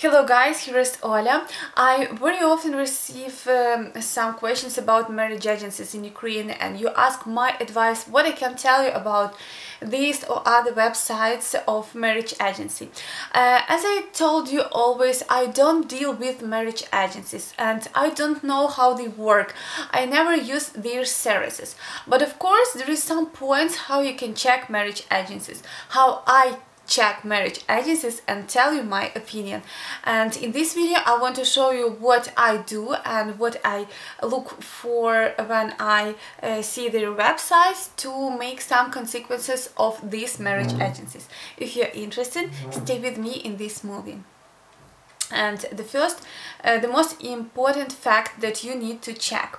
Hello guys, here is Oля. I very often receive um, some questions about marriage agencies in Ukraine and you ask my advice what I can tell you about these or other websites of marriage agency. Uh, as I told you always, I don't deal with marriage agencies and I don't know how they work. I never use their services. But of course there is some points how you can check marriage agencies, how I check marriage agencies and tell you my opinion. And in this video I want to show you what I do and what I look for when I uh, see their websites to make some consequences of these marriage agencies. If you're interested stay with me in this movie. And the first uh, the most important fact that you need to check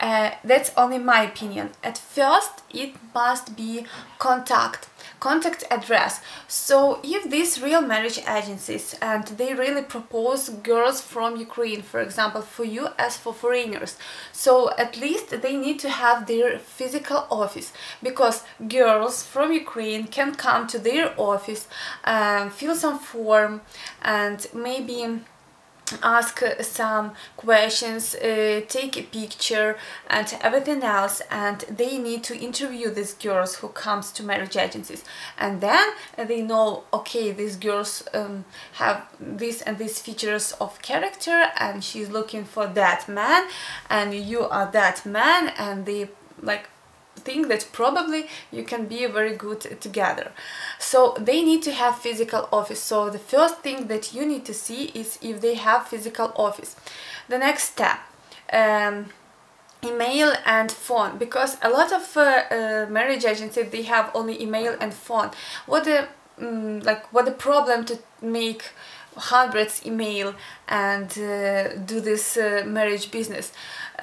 uh, that's only my opinion. At first it must be contact contact address. So if these real marriage agencies and they really propose girls from Ukraine for example for you as for foreigners so at least they need to have their physical office because girls from Ukraine can come to their office um, fill some form and maybe ask some questions, uh, take a picture and everything else and they need to interview these girls who comes to marriage agencies. And then they know okay these girls um, have this and these features of character and she's looking for that man and you are that man and they like think that probably you can be very good together. So they need to have physical office. So the first thing that you need to see is if they have physical office. The next step um, email and phone because a lot of uh, uh, marriage agencies they have only email and phone. What the um, like what the problem to make hundreds email and uh, do this uh, marriage business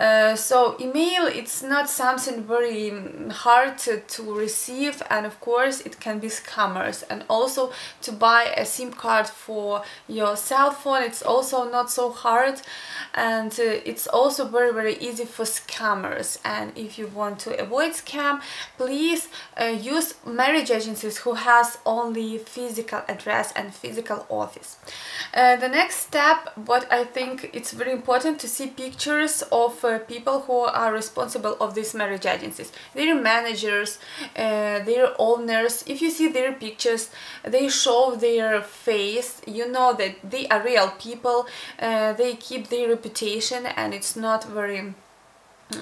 uh, so email it's not something very hard to, to, receive and of course it can be scammers. And also to buy a SIM card for your cell phone it's also not so hard. And uh, it's also very very easy for scammers. And if you want to avoid scam please uh, use marriage agencies who has only physical address and physical office. Uh, the next step what I think it's very important to see pictures of people who are responsible of these marriage agencies. Their managers uh, their owners. If you see their pictures they show their face. You know that they are real people. Uh, they keep their reputation and it's not very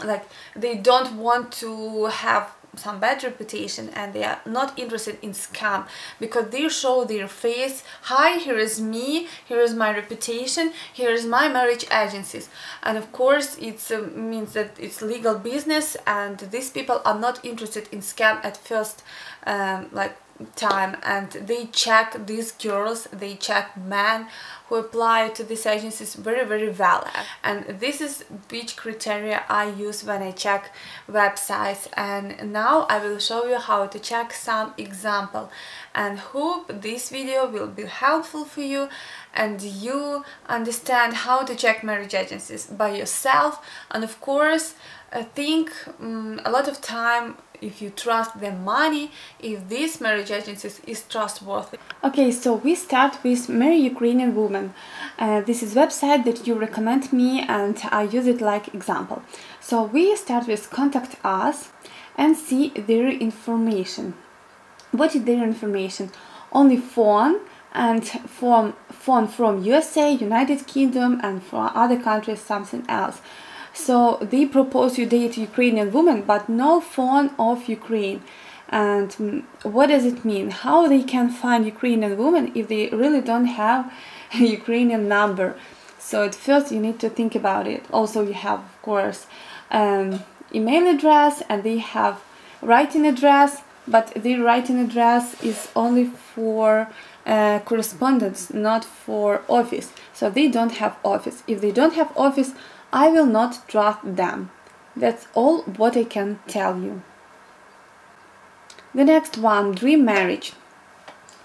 like they don't want to have some bad reputation and they are not interested in scam. Because they show their face hi here is me here is my reputation here is my marriage agencies. And of course it uh, means that it's legal business and these people are not interested in scam at first um, like time and they check these girls they check men who apply to these agencies very very well and this is which criteria I use when I check websites. And now I will show you how to check some example. And hope this video will be helpful for you and you understand how to check marriage agencies by yourself. And of course I think um, a lot of time if you trust the money, if this marriage agency is trustworthy. Okay, so we start with Marry Ukrainian Woman. Uh, this is website that you recommend me and I use it like example. So we start with contact us and see their information. What is their information? Only phone and from phone from USA, United Kingdom and from other countries something else. So they propose you date Ukrainian woman, but no phone of Ukraine. And mm, what does it mean? How they can find Ukrainian woman if they really don't have a Ukrainian number? So at first you need to think about it. Also you have, of course, um, email address and they have writing address, but the writing address is only for uh, correspondence, not for office. So they don't have office. If they don't have office, I will not draft them. That's all what I can tell you. The next one, dream marriage.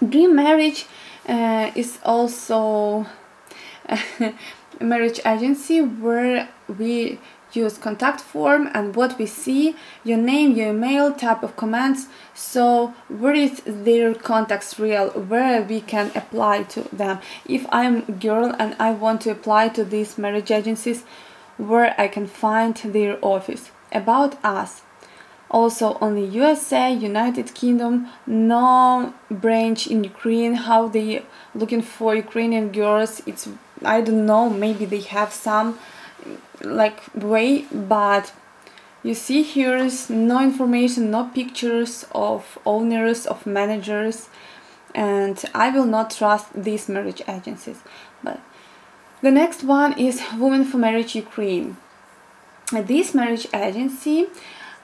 Dream marriage uh, is also a marriage agency where we use contact form and what we see your name your email type of comments. So where is their contacts real? Where we can apply to them? If i'm a girl and i want to apply to these marriage agencies where i can find their office? About us. Also only USA, United Kingdom, no branch in Ukraine, how they looking for Ukrainian girls, it's, I don't know, maybe they have some like way, but you see here is no information, no pictures of owners, of managers, and I will not trust these marriage agencies. But the next one is Women for Marriage Ukraine. This marriage agency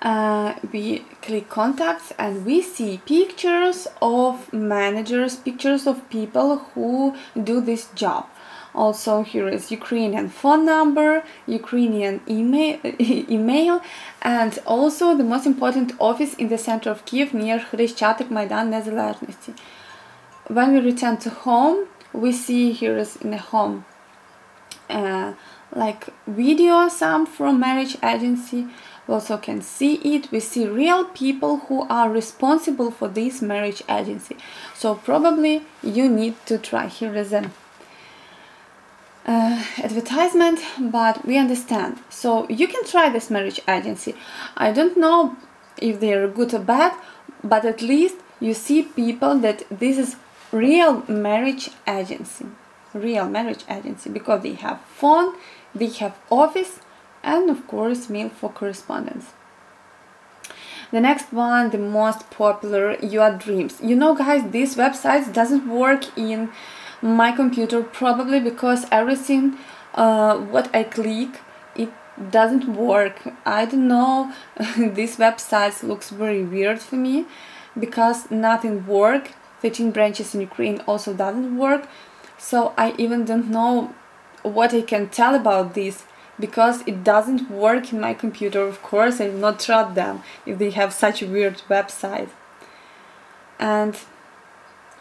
uh, we click contacts and we see pictures of managers, pictures of people who do this job. Also here is Ukrainian phone number, Ukrainian email, email and also the most important office in the center of Kiev near Хрещатик Maidan Незалежності. When we return to home, we see here is in the home uh, like video some from marriage agency we also can see it we see real people who are responsible for this marriage agency so probably you need to try here is an uh, advertisement but we understand so you can try this marriage agency i don't know if they're good or bad but at least you see people that this is real marriage agency real marriage agency because they have phone they have office and of course mail for correspondence. The next one, the most popular, Your Dreams. You know guys, this website doesn't work in my computer probably because everything uh, what I click it doesn't work. I don't know, this website looks very weird for me because nothing work. 13 branches in Ukraine also doesn't work. So I even don't know what I can tell about this because it doesn't work in my computer of course I will not trust them if they have such a weird website and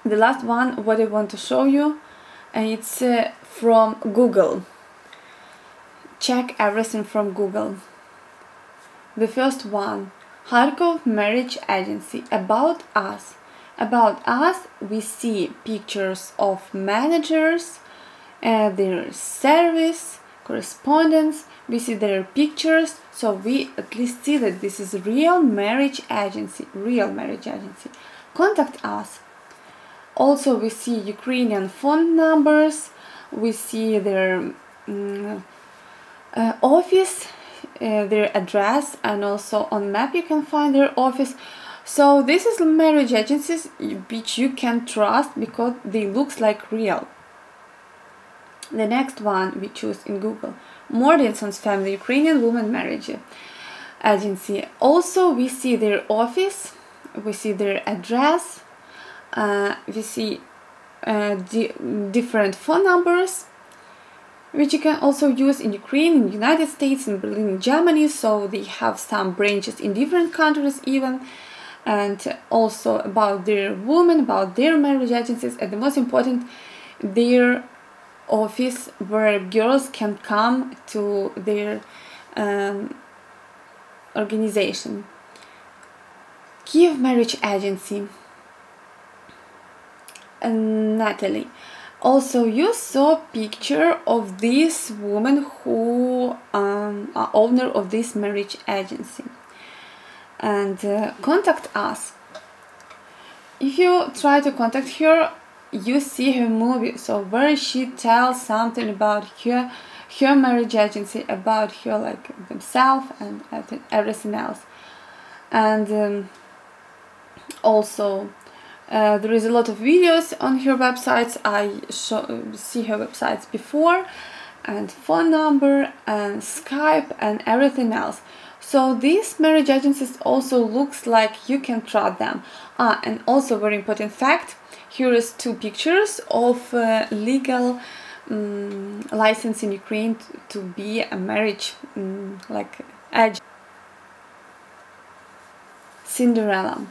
the last one what I want to show you and it's uh, from Google check everything from Google the first one Kharkov Marriage Agency about us about us we see pictures of managers uh, their service correspondence, we see their pictures, so we at least see that this is real marriage agency, real marriage agency. Contact us. Also, we see Ukrainian phone numbers, we see their um, uh, office, uh, their address, and also on map you can find their office. So this is marriage agencies which you can trust because they looks like real. The next one we choose in Google, Mordinson's Family Ukrainian woman Marriage Agency. Also, we see their office, we see their address, we see uh, di different phone numbers, which you can also use in Ukraine, in United States, in Berlin, Germany. So they have some branches in different countries even. And also about their women, about their marriage agencies, and the most important, their office where girls can come to their um, organization. Kiev Marriage Agency. Natalie. Also, you saw picture of this woman who um, are owner of this marriage agency. And uh, contact us. If you try to contact her, you see her movie so where she tells something about her her marriage agency about her like themselves and everything else and um, also uh, there is a lot of videos on her websites I show, see her websites before and phone number and Skype and everything else so these marriage agencies also looks like you can trust them ah and also very important fact here is two pictures of uh, legal um, license in Ukraine to, be a marriage um, like agent. Cinderella.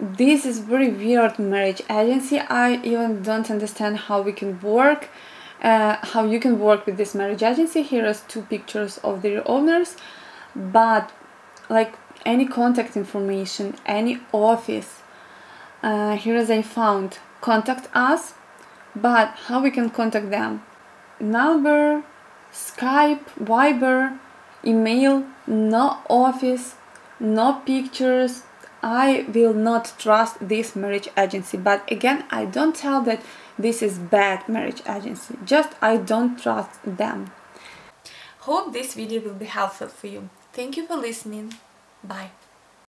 This is very weird marriage agency. I even don't understand how we can work uh, how you can work with this marriage agency. Here is two pictures of their owners, but like any contact information, any office. Uh, here as I found, contact us, but how we can contact them? Number, Skype, Viber, email, no office, no pictures. I will not trust this marriage agency. But again, I don't tell that this is bad marriage agency. Just I don't trust them. Hope this video will be helpful for you. Thank you for listening. Bye.